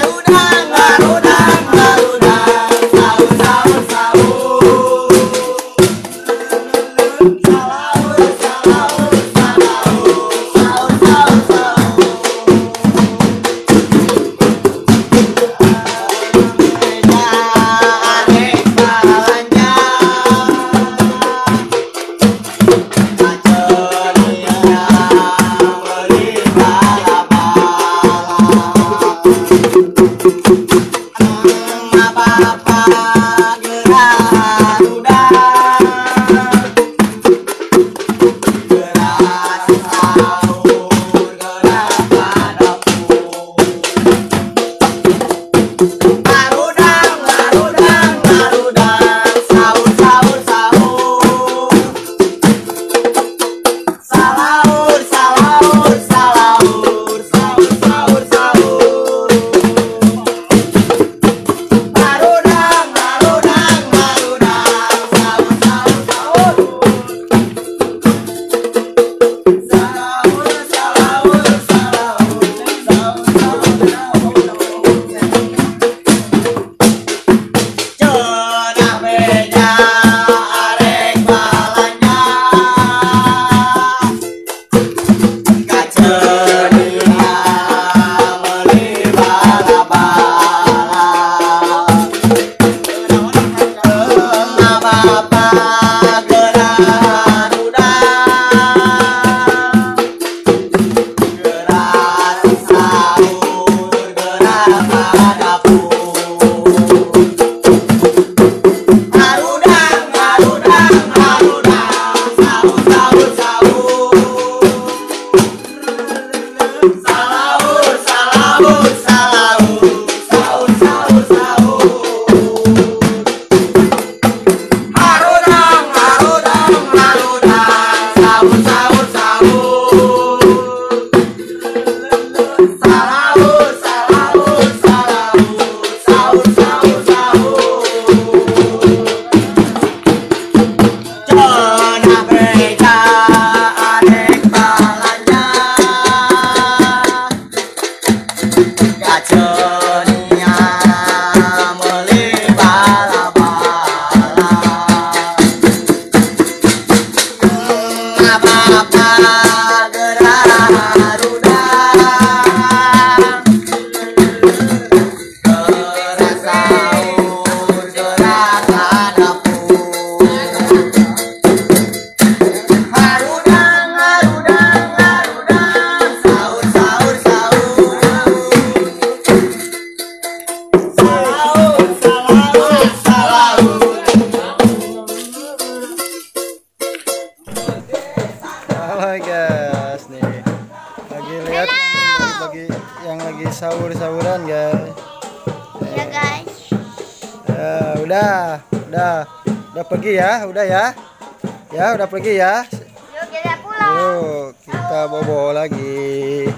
Karuna Vamos a Apa gerak. Nih. Lagi lihat yang lagi yang lagi sahur-sahuran guys. Ya guys. ya udah udah. Udah pergi ya udah ya. Ya udah pergi ya. Yuk kita pulang. yuk kita bobo lagi